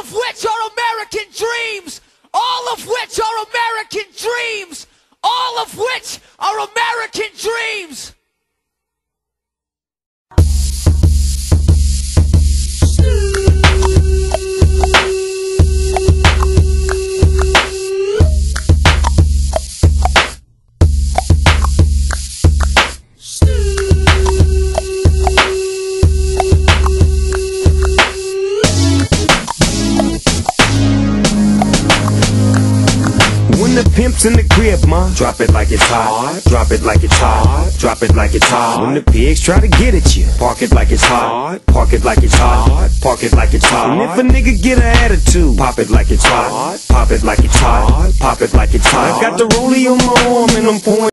All of which are American dreams. All of which are American dreams. All of which are American dreams. The pimp's in the crib, ma, drop it like it's hot. Drop it like it's hot. Drop it like it's hot. When the pigs try to get at you, park it like it's hot. Park it like it's hot. Park it like it's hot. And if a nigga get an attitude, pop it like it's hot. Pop it like it's hot. Pop it like it's hot. I got the rollie on my arm and I'm pouring.